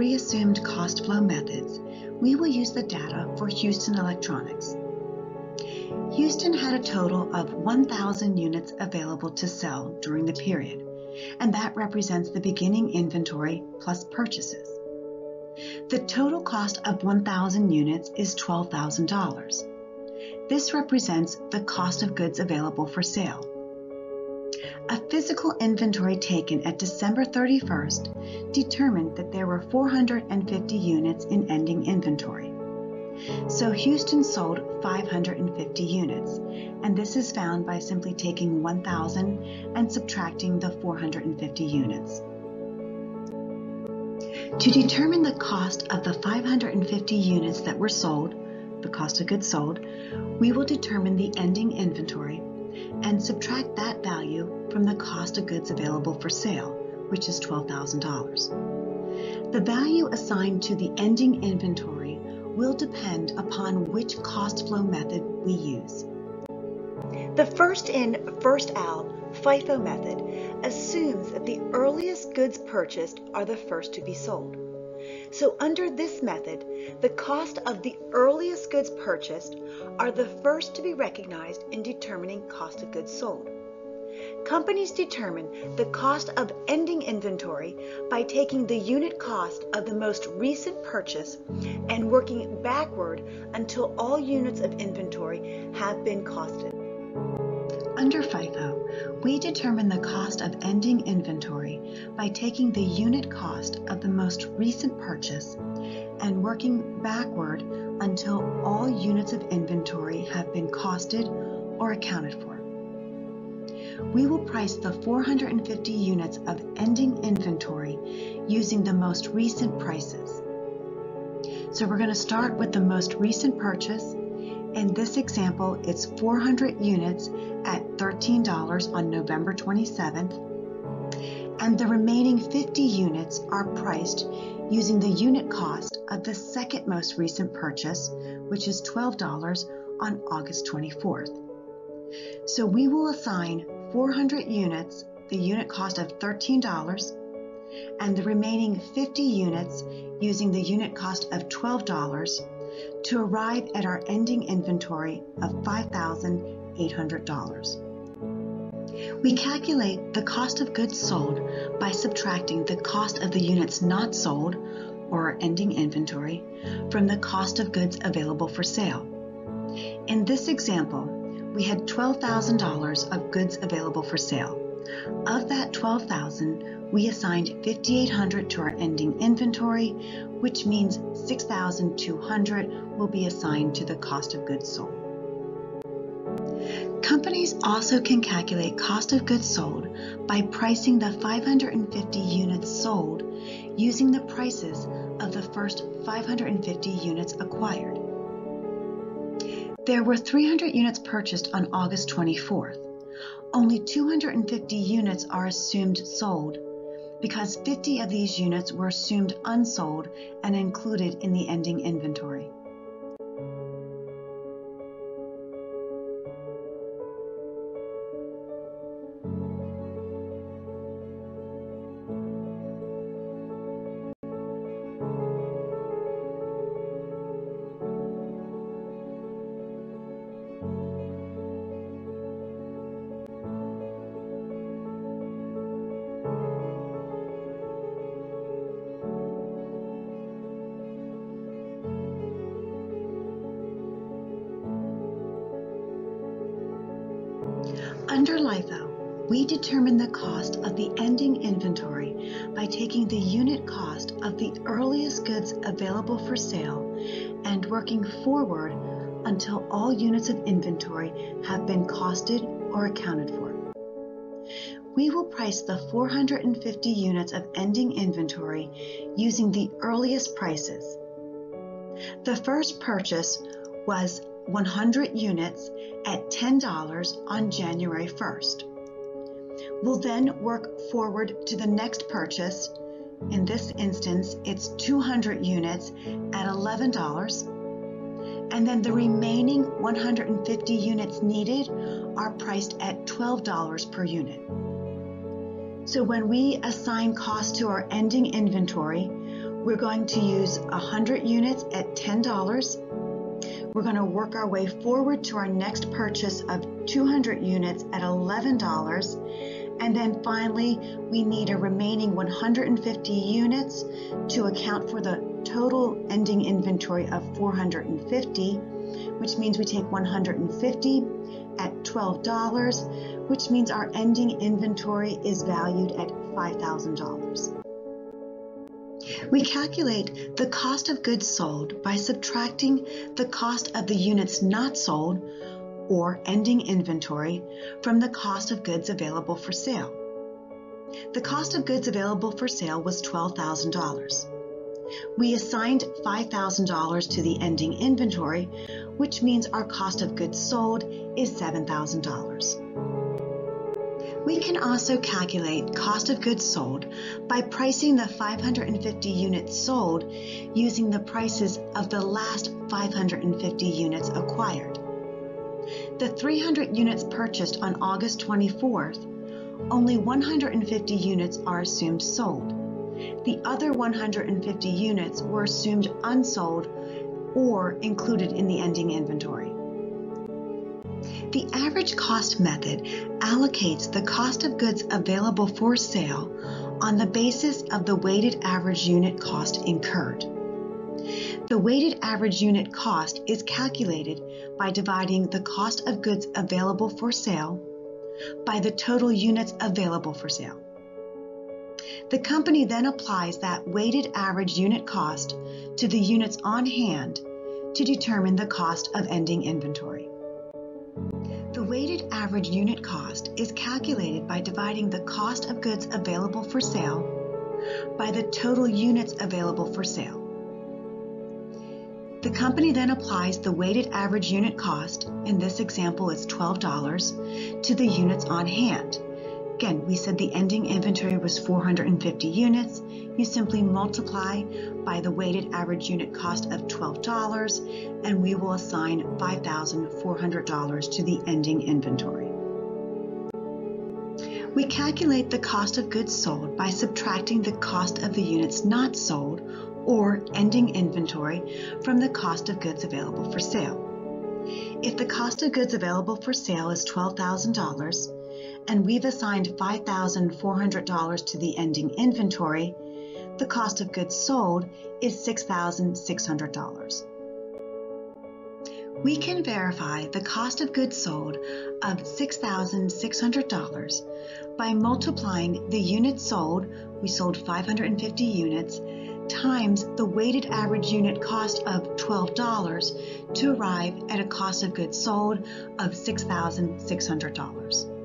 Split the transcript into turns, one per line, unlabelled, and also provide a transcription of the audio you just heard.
three assumed cost flow methods, we will use the data for Houston Electronics. Houston had a total of 1,000 units available to sell during the period, and that represents the beginning inventory plus purchases. The total cost of 1,000 units is $12,000. This represents the cost of goods available for sale. A physical inventory taken at December 31st determined that there were 450 units in ending inventory. So Houston sold 550 units, and this is found by simply taking 1,000 and subtracting the 450 units. To determine the cost of the 550 units that were sold, the cost of goods sold, we will determine the ending inventory and subtract that value from the cost of goods available for sale, which is $12,000. The value assigned to the ending inventory will depend upon which cost flow method we use.
The first in, first out FIFO method assumes that the earliest goods purchased are the first to be sold. So under this method, the cost of the earliest goods purchased are the first to be recognized in determining cost of goods sold. Companies determine the cost of ending inventory by taking the unit cost of the most recent purchase and working backward until all units of inventory have been costed.
Under FIFO, we determine the cost of ending inventory by taking the unit cost of the most recent purchase and working backward until all units of inventory have been costed or accounted for we will price the 450 units of ending inventory using the most recent prices. So we're going to start with the most recent purchase. In this example, it's 400 units at $13 on November 27th. And the remaining 50 units are priced using the unit cost of the second most recent purchase, which is $12 on August 24th. So we will assign 400 units, the unit cost of $13, and the remaining 50 units using the unit cost of $12 to arrive at our ending inventory of $5,800. We calculate the cost of goods sold by subtracting the cost of the units not sold, or ending inventory, from the cost of goods available for sale. In this example, we had $12,000 of goods available for sale. Of that 12,000, we assigned 5,800 to our ending inventory, which means 6,200 will be assigned to the cost of goods sold. Companies also can calculate cost of goods sold by pricing the 550 units sold using the prices of the first 550 units acquired. There were 300 units purchased on August 24th. Only 250 units are assumed sold because 50 of these units were assumed unsold and included in the ending inventory. Determine the cost of the ending inventory by taking the unit cost of the earliest goods available for sale and working forward until all units of inventory have been costed or accounted for. We will price the 450 units of ending inventory using the earliest prices. The first purchase was 100 units at $10 on January 1st. We'll then work forward to the next purchase. In this instance, it's 200 units at $11. And then the remaining 150 units needed are priced at $12 per unit. So when we assign cost to our ending inventory, We're going to use 100 units at $10. We're going to work our way forward to our next purchase of 200 units at $11. And then finally, we need a remaining 150 units to account for the total ending inventory of 450, which means we take 150 at $12, which means our ending inventory is valued at $5,000. We calculate the cost of goods sold by subtracting the cost of the units not sold or ending inventory from the cost of goods available for sale. The cost of goods available for sale was $12,000. We assigned $5,000 to the ending inventory, which means our cost of goods sold is $7,000. We can also calculate cost of goods sold by pricing the 550 units sold using the prices of the last 550 units acquired. The 300 units purchased on August 24th, only 150 units are assumed sold. The other 150 units were assumed unsold or included in the ending inventory. The average cost method allocates the cost of goods available for sale on the basis of the weighted average unit cost incurred. The weighted average unit cost is calculated by dividing the cost of goods available for sale by the total units available for sale. The company then applies that weighted average unit cost to the units on hand to determine the cost of ending inventory. The weighted average unit cost is calculated by dividing the cost of goods available for sale by the total units available for sale. The company then applies the weighted average unit cost, in this example is $12, to the units on hand. Again, we said the ending inventory was 450 units. You simply multiply by the weighted average unit cost of $12 and we will assign $5,400 to the ending inventory. We calculate the cost of goods sold by subtracting the cost of the units not sold or ending inventory from the cost of goods available for sale. If the cost of goods available for sale is $12,000, and we've assigned $5,400 to the ending inventory, the cost of goods sold is $6,600. We can verify the cost of goods sold of $6,600 by multiplying the units sold, we sold 550 units, times the weighted average unit cost of $12 to arrive at a cost of goods sold of $6,600.